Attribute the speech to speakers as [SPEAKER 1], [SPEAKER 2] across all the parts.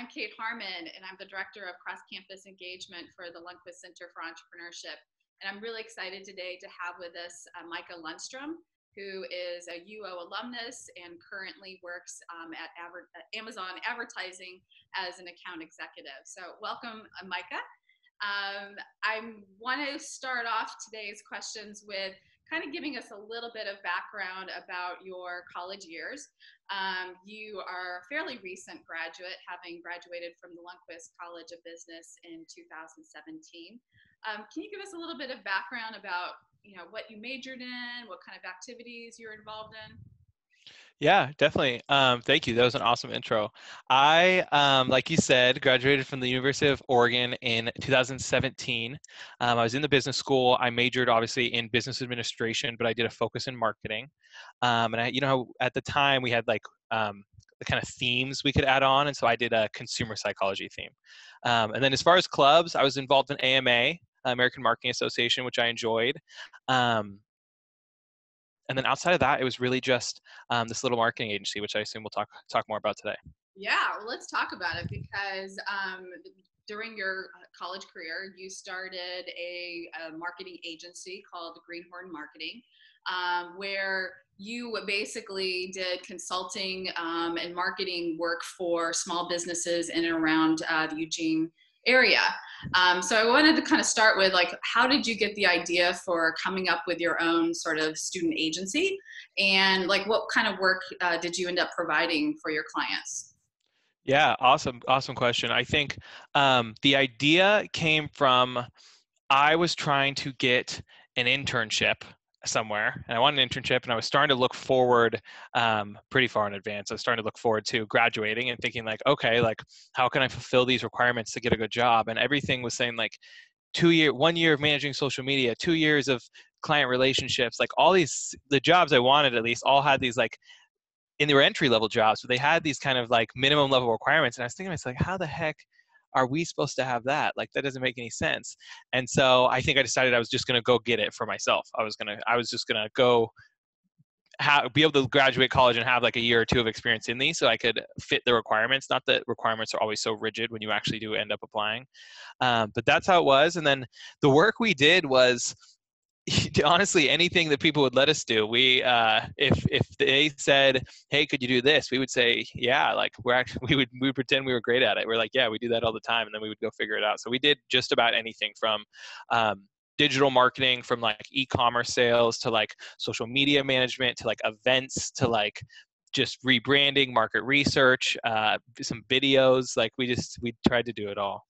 [SPEAKER 1] I'm Kate Harmon, and I'm the Director of Cross Campus Engagement for the Lundquist Center for Entrepreneurship. And I'm really excited today to have with us uh, Micah Lundstrom, who is a UO alumnus and currently works um, at Aver- uh, Amazon Advertising as an account executive. So, welcome, uh, Micah. Um, I want to start off today's questions with kind of giving us a little bit of background about your college years. Um, you are a fairly recent graduate, having graduated from the Lundquist College of Business in 2017. Um, can you give us a little bit of background about you know what you majored in, what kind of activities you're involved in?
[SPEAKER 2] Yeah, definitely. Um, thank you. That was an awesome intro. I, um, like you said, graduated from the University of Oregon in 2017. Um, I was in the business school. I majored obviously in business administration, but I did a focus in marketing. Um, and I, you know, at the time we had like um, the kind of themes we could add on, and so I did a consumer psychology theme. Um, and then as far as clubs, I was involved in AMA, American Marketing Association, which I enjoyed. Um, and then outside of that, it was really just um, this little marketing agency, which I assume we'll talk talk more about today.
[SPEAKER 1] Yeah, well, let's talk about it because um, during your uh, college career, you started a, a marketing agency called Greenhorn Marketing, um, where you basically did consulting um, and marketing work for small businesses in and around uh, the Eugene area. Um, so I wanted to kind of start with like, how did you get the idea for coming up with your own sort of student agency, and like, what kind of work uh, did you end up providing for your clients?
[SPEAKER 2] Yeah, awesome, awesome question. I think um, the idea came from I was trying to get an internship somewhere and I wanted an internship and I was starting to look forward um, pretty far in advance. I was starting to look forward to graduating and thinking like, okay, like how can I fulfill these requirements to get a good job? And everything was saying like two year, one year of managing social media, two years of client relationships, like all these, the jobs I wanted at least all had these like, in their entry level jobs, but they had these kind of like minimum level requirements. And I was thinking, it's like, how the heck are we supposed to have that? Like that doesn't make any sense. And so I think I decided I was just to go get it for myself. I was to, I was just to go have, be able to graduate college and have like a year or two of experience in these so I could fit the requirements. Not that requirements are always so rigid when you actually do end up applying. Um, but that's how it was. And then the work we did was honestly anything that people would let us do we uh, if if they said hey could you do this? we would say yeah like we're actually we would we would pretend we were great at it. We're like yeah we do that all the time and then we would go figure it out. So we did just about anything from um, digital marketing from like e-commerce sales to like social media management to like events to like just rebranding market research uh, some videos like we just we tried to do it all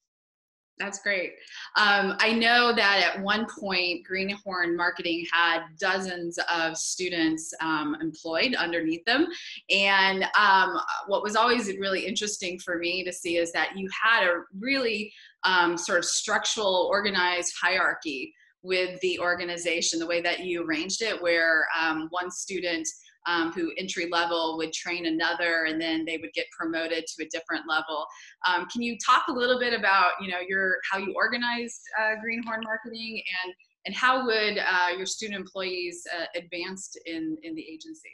[SPEAKER 1] that's great. Um, I know that at one point, Greenhorn Marketing had dozens of students um, employed underneath them. And um, what was always really interesting for me to see is that you had a really um, sort of structural, organized hierarchy with the organization, the way that you arranged it, where um, one student um, who entry level would train another and then they would get promoted to a different level. Um, can you talk a little bit about you know your how you organized uh, Greenhorn Marketing and and how would uh, your student employees uh, advanced in in the agency?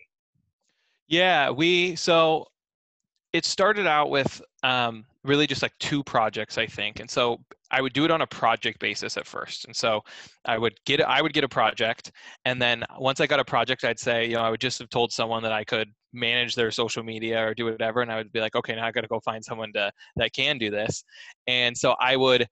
[SPEAKER 2] Yeah, we so it started out with um, really just like two projects, I think, and so I would do it on a project basis at first. And so I would get I would get a project, and then once I got a project, I'd say, you know, I would just have told someone that I could manage their social media or do whatever, and I would be like, okay, now I got to go find someone to that can do this. And so I would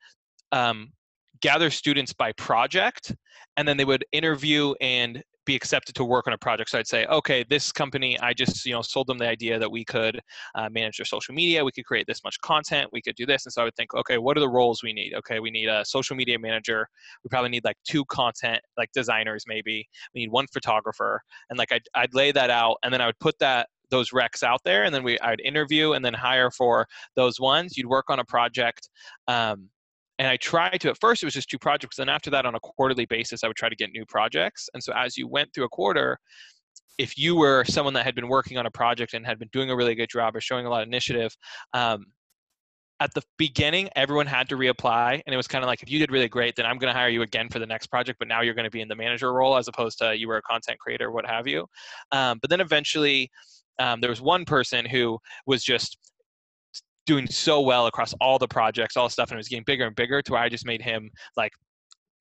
[SPEAKER 2] um, gather students by project, and then they would interview and be accepted to work on a project. So I'd say, okay, this company, I just you know sold them the idea that we could uh, manage their social media, we could create this much content, we could do this, and so I would think, okay, what are the roles we need? Okay, we need a social media manager. We probably need like two content like designers, maybe. We need one photographer, and like I'd, I'd lay that out, and then I would put that those recs out there, and then we I'd interview and then hire for those ones. You'd work on a project. Um, and I tried to at first it was just two projects, and after that on a quarterly basis I would try to get new projects. And so as you went through a quarter, if you were someone that had been working on a project and had been doing a really good job or showing a lot of initiative, um, at the beginning everyone had to reapply, and it was kind of like if you did really great, then I'm going to hire you again for the next project, but now you're going to be in the manager role as opposed to you were a content creator, what have you. Um, but then eventually. Um, there was one person who was just doing so well across all the projects, all the stuff, and it was getting bigger and bigger to where I just made him like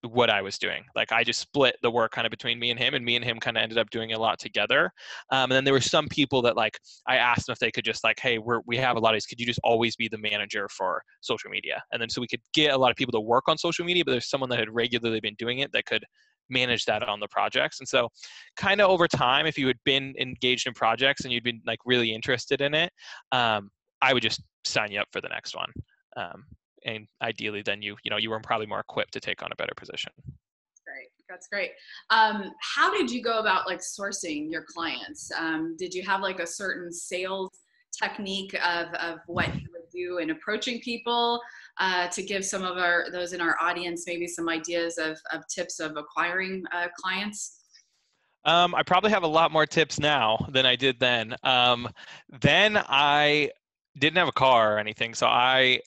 [SPEAKER 2] what I was doing. Like I just split the work kind of between me and him, and me and him kind of ended up doing a lot together. Um, and then there were some people that like I asked them if they could just like, hey, we're we have a lot of these. Could you just always be the manager for social media? And then so we could get a lot of people to work on social media, but there's someone that had regularly been doing it that could manage that on the projects. And so kind of over time, if you had been engaged in projects and you'd been like really interested in it, um, I would just sign you up for the next one. Um, and ideally then you you know you were probably more equipped to take on a better position
[SPEAKER 1] great that's great um, how did you go about like sourcing your clients um, did you have like a certain sales technique of, of what you would do in approaching people uh, to give some of our those in our audience maybe some ideas of, of tips of acquiring uh, clients
[SPEAKER 2] um, I probably have a lot more tips now than I did then. Um, then I didn't have a car or anything, so I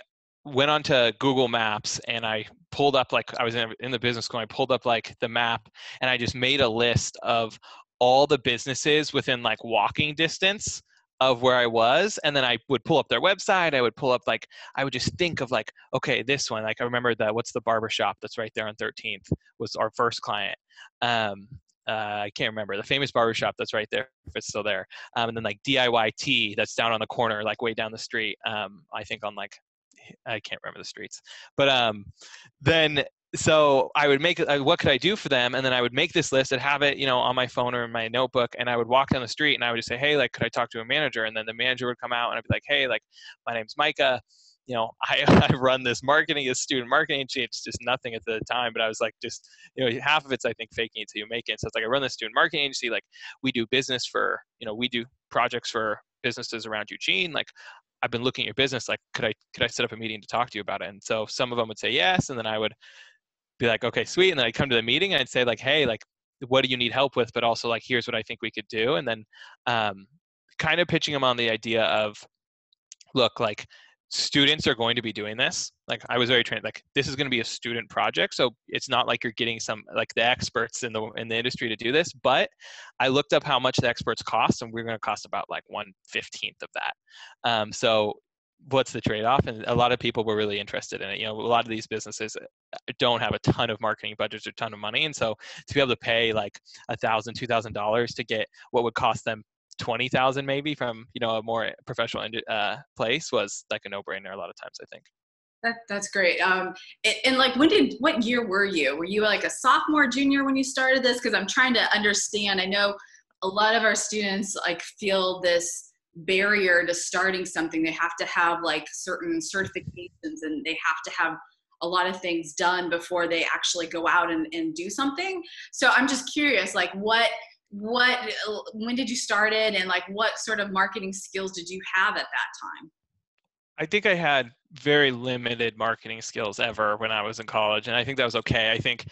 [SPEAKER 2] went onto Google Maps and I pulled up like I was in, in the business school. I pulled up like the map and I just made a list of all the businesses within like walking distance of where I was. And then I would pull up their website. I would pull up like, I would just think of like, okay, this one, like I remember that what's the barber shop that's right there on 13th was our first client. Um, uh, I can't remember the famous barbershop that's right there if it's still there. Um, and then like DIY DIYT that's down on the corner, like way down the street. Um, I think on like I can't remember the streets, but um, then so I would make uh, what could I do for them, and then I would make this list and have it, you know, on my phone or in my notebook, and I would walk down the street and I would just say, hey, like, could I talk to a manager? And then the manager would come out and I'd be like, hey, like, my name's Micah. You know, I, I run this marketing, this student marketing agency. It's just nothing at the time, but I was like, just you know, half of it's I think faking it till you make it. So it's like I run this student marketing agency. Like we do business for, you know, we do projects for businesses around Eugene. Like I've been looking at your business. Like, could I could I set up a meeting to talk to you about it? And so some of them would say yes, and then I would be like, okay, sweet. And then I'd come to the meeting and I'd say like, hey, like, what do you need help with? But also like, here's what I think we could do. And then um, kind of pitching them on the idea of, look, like students are going to be doing this like i was very trained like this is going to be a student project so it's not like you're getting some like the experts in the in the industry to do this but i looked up how much the experts cost and we're going to cost about like 1 15th of that. Um, so what's the trade-off? And a lot of people were really interested in it you know a lot of these businesses uh, don't have a ton of marketing budgets or ton of money and so to be able to pay like a thousand two thousand dollars to get what would cost them 20,000 maybe from, you know, a more professional uh, place was like a no brainer a lot of times, I think.
[SPEAKER 1] That, that's great. Um, and, and, like, when did, what year were you? Were you like a sophomore, junior when you started this? Cause I'm trying to understand. I know a lot of our students like feel this barrier to starting something. They have to have like certain certifications and they have to have a lot of things done before they actually go out and, and do something. So I'm just curious, like what, what when did you start it and like what sort of marketing skills did you have at that time?
[SPEAKER 2] I think i had very limited marketing skills ever when i was in college and i think that was okay. I think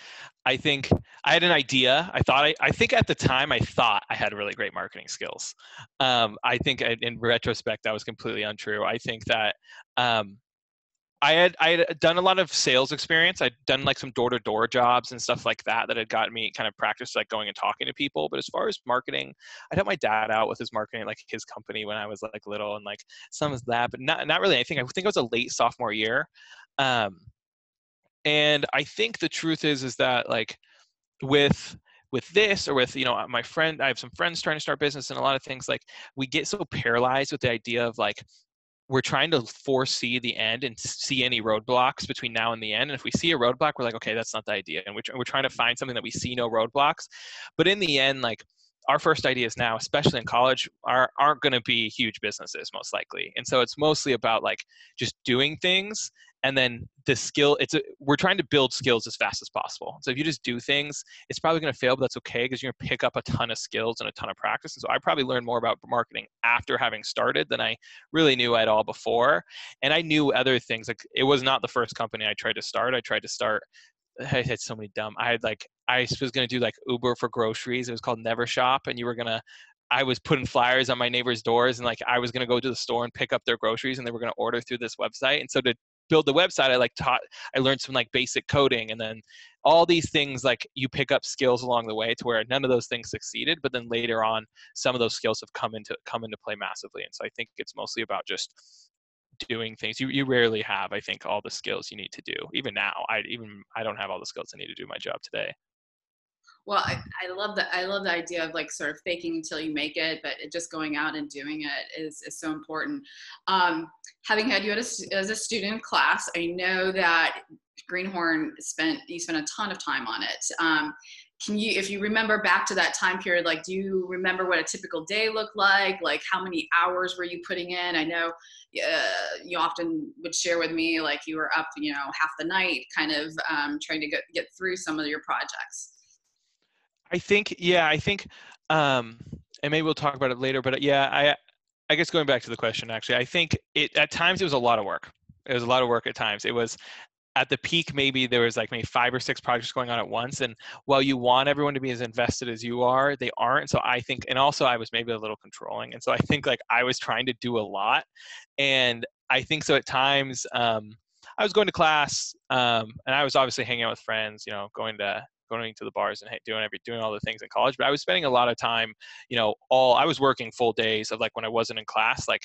[SPEAKER 2] i think i had an idea. I thought i, I think at the time i thought i had really great marketing skills. Um, i think in retrospect that was completely untrue. I think that um, I had I had done a lot of sales experience. I'd done like some door to door jobs and stuff like that that had gotten me kind of practice like going and talking to people. But as far as marketing, I'd help my dad out with his marketing, like his company when I was like little and like some of that, but not not really anything. I think it was a late sophomore year. Um, and I think the truth is is that like with with this or with you know my friend i have some friends trying to start business and a lot of things like we get so paralyzed with the idea of like we're trying to foresee the end and see any roadblocks between now and the end. And if we see a roadblock, we're like, okay, that's not the idea. And we're, we're trying to find something that we see no roadblocks. But in the end, like our first ideas now, especially in college, are, aren't going to be huge businesses most likely. And so it's mostly about like just doing things and then the skill it's a, we're trying to build skills as fast as possible so if you just do things it's probably going to fail but that's okay because you're going to pick up a ton of skills and a ton of practice and so i probably learned more about marketing after having started than i really knew at all before and i knew other things like it was not the first company i tried to start i tried to start I had so many dumb. I had like I was gonna do like Uber for groceries. It was called Never Shop, and you were gonna I was putting flyers on my neighbors' doors and like I was gonna go to the store and pick up their groceries and they were gonna order through this website. And so to build the website i like taught i learned some like basic coding and then all these things like you pick up skills along the way to where none of those things succeeded but then later on some of those skills have come into come into play massively and so i think it's mostly about just doing things. You you rarely have, I think, all the skills you need to do. Even now, I even I don't have all the skills I need to do my job today.
[SPEAKER 1] Well, I, I love the I love the idea of like sort of faking until you make it, but just going out and doing it is, is so important. Um, having had you as a, as a student in class, I know that Greenhorn spent you spent a ton of time on it. Um, can you if you remember back to that time period like do you remember what a typical day looked like like how many hours were you putting in i know uh, you often would share with me like you were up you know half the night kind of um, trying to get, get through some of your projects
[SPEAKER 2] i think yeah i think um and maybe we'll talk about it later but yeah i i guess going back to the question actually i think it at times it was a lot of work. It was a lot of work at times. It was at the peak maybe there was like maybe five or six projects going on at once and while you want everyone to be as invested as you are they aren't so i think and also i was maybe a little controlling and so i think like i was trying to do a lot and i think so at times um, i was going to class um, and i was obviously hanging out with friends you know going to going to the bars and doing every doing all the things in college but i was spending a lot of time you know all i was working full days of like when i wasn't in class like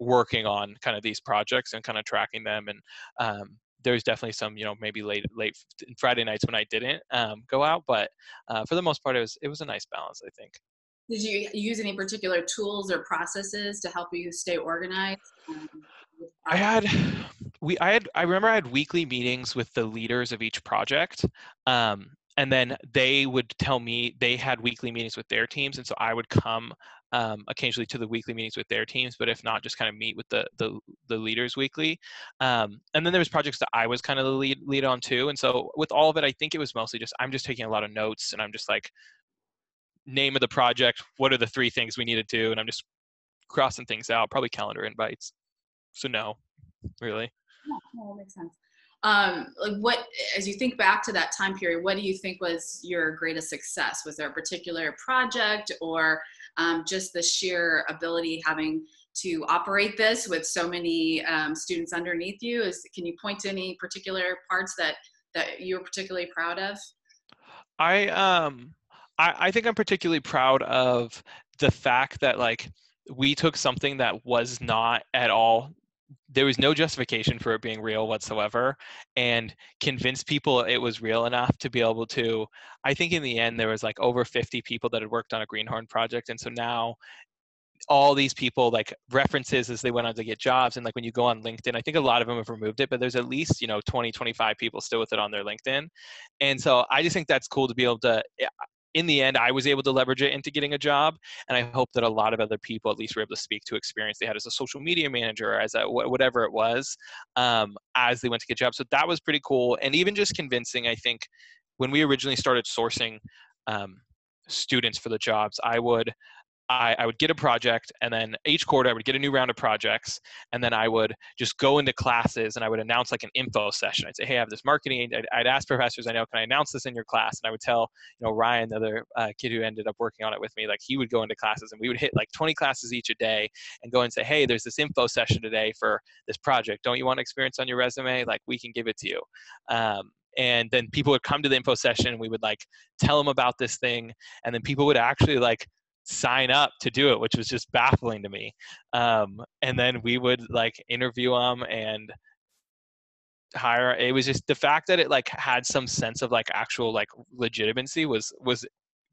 [SPEAKER 2] working on kind of these projects and kind of tracking them and um, there's definitely some you know maybe late late friday nights when i didn't um, go out but uh, for the most part it was it was a nice balance i think.
[SPEAKER 1] Did you use any particular tools or processes to help you stay organized um,
[SPEAKER 2] i had we i had i remember i had weekly meetings with the leaders of each project um, and then they would tell me they had weekly meetings with their teams and so i would come um, occasionally to the weekly meetings with their teams, but if not, just kind of meet with the the, the leaders weekly. Um, and then there was projects that I was kind of the lead lead on too. And so with all of it, I think it was mostly just I'm just taking a lot of notes and I'm just like name of the project, what are the three things we need to do, and I'm just crossing things out. Probably calendar invites. So no, really.
[SPEAKER 1] Yeah, no, that makes sense. Um, like what, as you think back to that time period, what do you think was your greatest success? Was there a particular project or um, just the sheer ability having to operate this with so many um, students underneath you is can you point to any particular parts that that you're particularly proud of
[SPEAKER 2] i um I, I think i'm particularly proud of the fact that like we took something that was not at all there was no justification for it being real whatsoever and convinced people it was real enough to be able to i think in the end there was like over 50 people that had worked on a greenhorn project and so now all these people like references as they went on to get jobs and like when you go on linkedin i think a lot of them have removed it but there's at least you know 20 25 people still with it on their linkedin and so i just think that's cool to be able to eh, in the end, I was able to leverage it into getting a job, and I hope that a lot of other people at least were able to speak to experience they had as a social media manager or as a whatever it was um, as they went to get jobs. So that was pretty cool, and even just convincing. I think when we originally started sourcing um, students for the jobs, I would I, I, would get a project and then each quarter I would get a new round of projects and then I would just go into classes and I would announce like an info session. I'd say, hey, I have this marketing. I'd, I'd ask professors I know, can I announce this in your class? And I would tell, you know, Ryan, the other uh, kid who ended up working on it with me, like he would go into classes and we would hit like 20 classes each a day and go and say, hey, there's this info session today for this project. Don't you want experience on your resume? Like we can give it to you. Um, and then people would come to the info session and we would like tell them about this thing and then people would actually like sign up to do it, which was just baffling to me. Um, and then we would like interview them and hire. It was just the fact that it like had some sense of like actual like legitimacy was was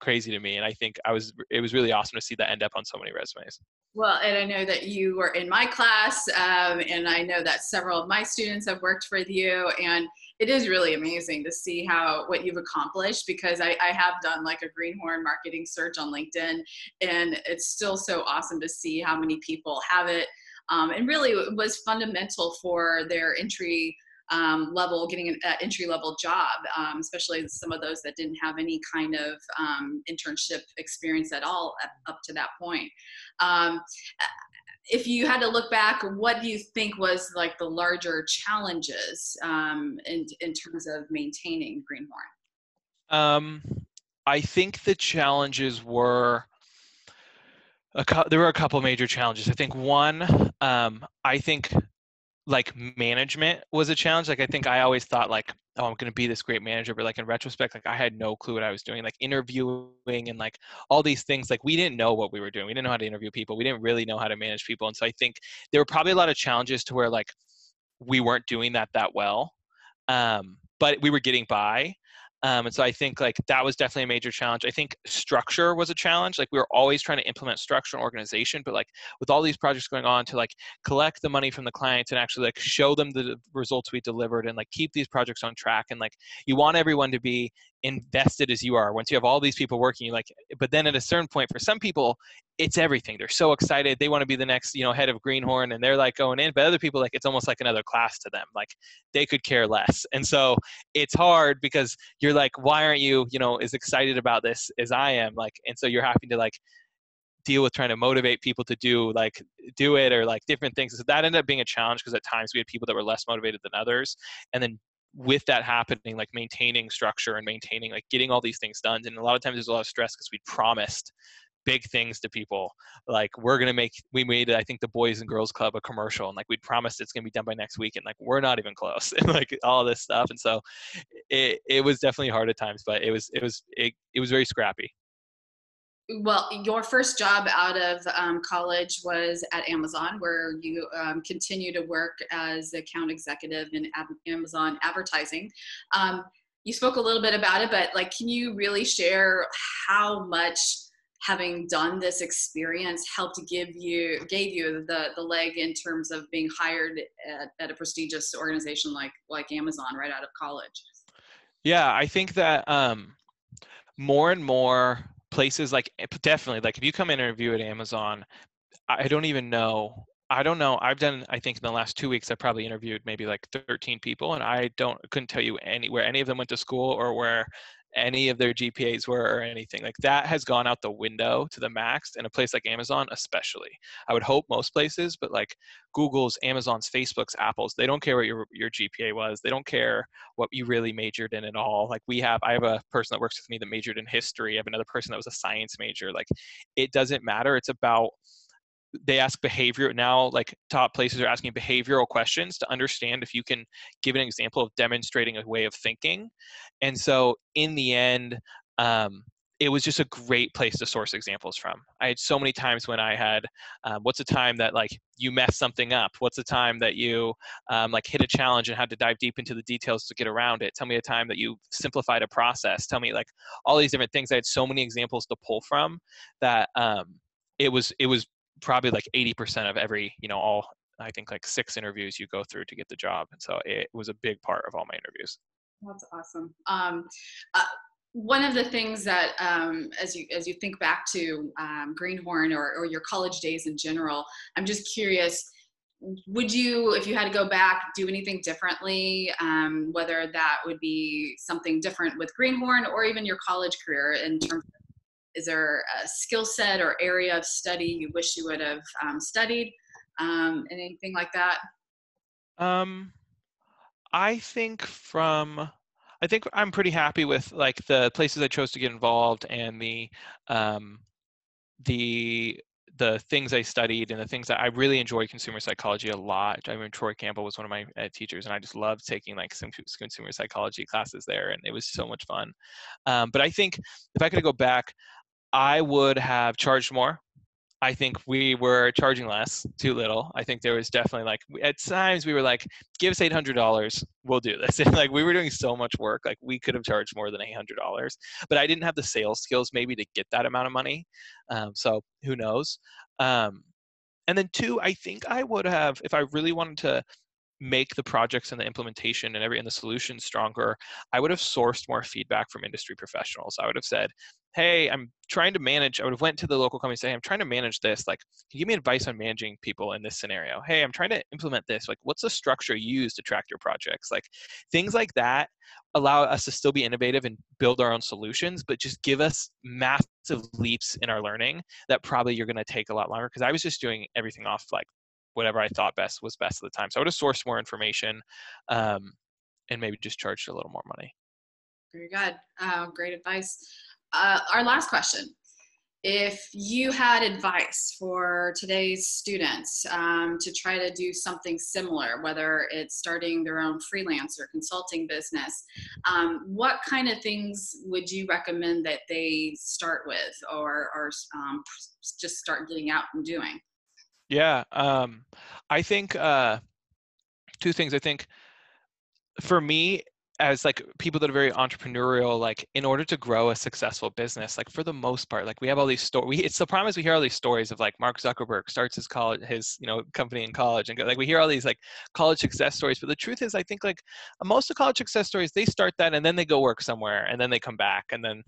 [SPEAKER 2] crazy to me and i think i was it was really awesome to see that end up on so many resumes
[SPEAKER 1] well and i know that you were in my class um, and i know that several of my students have worked with you and it is really amazing to see how what you've accomplished because I, I have done like a greenhorn marketing search on linkedin and it's still so awesome to see how many people have it um, and really it was fundamental for their entry um, level, getting an uh, entry level job, um, especially some of those that didn't have any kind of um, internship experience at all up to that point. If you had to look back, what do you think was like the larger challenges um, in, in terms of maintaining Greenhorn?
[SPEAKER 2] Um, I think the challenges were a, there were a couple major challenges. I think one, um, I think like management was a challenge. Like I think I always thought like oh i'm going to be this great manager but like in retrospect like i had no clue what i was doing like interviewing and like all these things like we didn't know what we were doing we didn't know how to interview people we didn't really know how to manage people and so i think there were probably a lot of challenges to where like we weren't doing that that well um, but we were getting by um, and so I think like that was definitely a major challenge. I think structure was a challenge. Like we were always trying to implement structure and organization, but like with all these projects going on to like collect the money from the clients and actually like show them the results we delivered and like keep these projects on track. And like you want everyone to be invested as you are. Once you have all these people working you like but then at a certain point for some people it's everything. They're so excited. They want to be the next you know head of greenhorn and they're like going in. But other people like it's almost like another class to them. Like they could care less. And so it's hard because you're like why aren't you you know as excited about this as i am? Like and so you're having to like deal with trying to motivate people to do like do it or like different things. So that ended up being a challenge because at times we had people that were less motivated than others. And then with that happening, like maintaining structure and maintaining, like getting all these things done. And a lot of times there's a lot of stress because we promised big things to people. Like we're gonna make, we made, I think the Boys and Girls Club a commercial, and like we'd promised it's gonna be done by next week, and like we're not even close, and like all this stuff. And so it it was definitely hard at times, but it was it was it, it was very scrappy
[SPEAKER 1] well, your first job out of um, college was at Amazon, where you um, continue to work as account executive in Amazon advertising. Um, you spoke a little bit about it, but like, can you really share how much having done this experience helped give you gave you the the leg in terms of being hired at, at a prestigious organization like like Amazon right out of college?
[SPEAKER 2] Yeah, I think that um, more and more places like eh, definitely like if you come interview at Amazon, I don't even know. I don't know. I've done. I think in the last two weeks, I probably interviewed maybe like 13 people, and I don't couldn't tell you any where any of them went to school or where any of their GPAs were or anything. Like that has gone out the window to the max in a place like Amazon, especially. I would hope most places, but like Google's, Amazon's, Facebook's, Apple's, they don't care what your your GPA was. They don't care what you really majored in at all. Like we have, I have a person that works with me that majored in history. I have another person that was a science major. Like it doesn't matter. It's about they ask behavior now like top places are asking behavioral questions to understand if you can give an example of demonstrating a way of thinking. And so in the end um, it was just a great place to source examples from. I had so many times when i had um, what's a time that like you messed something up? What's a time that you um, like hit a challenge and had to dive deep into the details to get around it? Tell me a time that you simplified a process. Tell me like all these different things. I had so many examples to pull from that um, it was it was probably like 80% of every, you know, all I think like six interviews you go through to get the job. And so it was a big part of all my interviews.
[SPEAKER 1] That's awesome. Um, uh, one of the things that, um, as you as you think back to um, Greenhorn or, or your college days in general, I'm just curious. Would you, if you had to go back, do anything differently? Um, whether that would be something different with Greenhorn or even your college career in terms of is there a skill set or area of study you wish you would have um, studied um, anything like that
[SPEAKER 2] um, i think from i think i'm pretty happy with like the places i chose to get involved and the um, the the things I studied and the things that I really enjoy consumer psychology a lot. I mean, Troy Campbell was one of my uh, teachers, and I just loved taking like some consumer psychology classes there, and it was so much fun. Um, but I think if I could go back, I would have charged more. I think we were charging less, too little. I think there was definitely like at times we were like, "Give us eight hundred dollars, we'll do this." And like we were doing so much work, like we could have charged more than eight hundred dollars, but I didn't have the sales skills maybe to get that amount of money. Um, so who knows? Um, and then two, I think I would have if I really wanted to make the projects and the implementation and every and the solution stronger i would have sourced more feedback from industry professionals. I would have said hey i'm trying to manage i would have went to the local company and say i'm trying to manage this like can you give me advice on managing people in this scenario? Hey i'm trying to implement this like what's the structure you use to track your projects? Like things like that allow us to still be innovative and build our own solutions but just give us massive leaps in our learning that probably you're going to take a lot longer because i was just doing everything off like whatever I thought best was best at the time. So I would have sourced more information um, and maybe just charged a little more money.
[SPEAKER 1] Very good. Uh, great advice. Uh, our last question. if you had advice for today's students um, to try to do something similar, whether it's starting their own freelance or consulting business, um, what kind of things would you recommend that they start with or, or um, just start getting out and doing?
[SPEAKER 2] Yeah, um, I think uh, two things. I think for me, as like people that are very entrepreneurial like in order to grow a successful business like for the most part like we have all these stories it's the problem is we hear all these stories of like mark zuckerberg starts his college his you know company in college and go, like we hear all these like college success stories but the truth is i think like most of college success stories they start that and then they go work somewhere and then they come back and then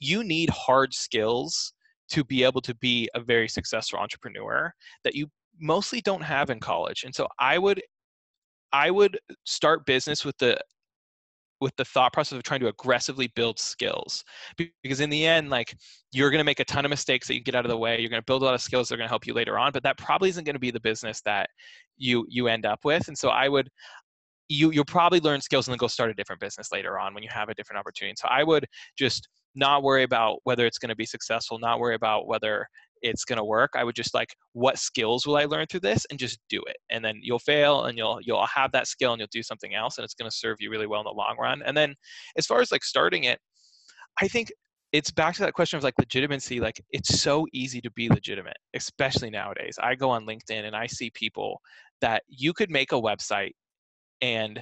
[SPEAKER 2] you need hard skills to be able to be a very successful entrepreneur that you mostly don't have in college. And so i would I would start business with the with the thought process of trying to aggressively build skills. Because in the end like you're going to make a ton of mistakes that you get out of the way you're going to build a lot of skills that are going to help you later on but that probably isn't going to be the business that you you end up with. And so i would you you'll probably learn skills and then go start a different business later on when you have a different opportunity. So i would just not worry about whether it's going to be successful not worry about whether it's going to work. I would just like what skills will i learn through this and just do it. And then you'll fail and you'll you'll have that skill and you'll do something else and it's going to serve you really well in the long run. And then as far as like starting it i think it's back to that question of like legitimacy like it's so easy to be legitimate especially nowadays. I go on linkedin and i see people that you could make a website and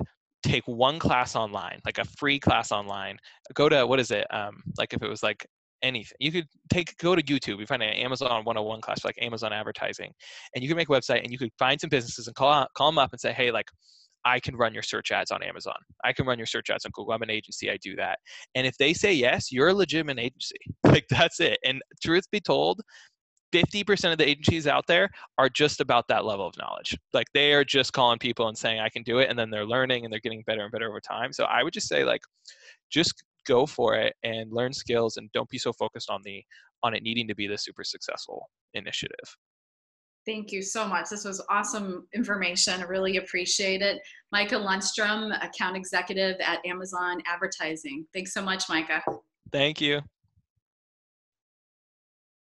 [SPEAKER 2] take one class online like a free class online go to what is it um like if it was like anything. You could take go to YouTube. You find an Amazon 101 class for like Amazon advertising, and you can make a website and you could find some businesses and call call them up and say, hey, like I can run your search ads on Amazon. I can run your search ads on Google. I'm an agency. I do that. And if they say yes, you're a legitimate agency. Like that's it. And truth be told, 50% of the agencies out there are just about that level of knowledge. Like they are just calling people and saying, I can do it. And then they're learning and they're getting better and better over time. So I would just say, like, just go for it and learn skills and don't be so focused on the on it needing to be the super successful initiative
[SPEAKER 1] Thank you so much. This was awesome information. I really appreciate it. Micah Lundstrom, account executive at Amazon Advertising. Thanks so much, Micah.
[SPEAKER 2] Thank you.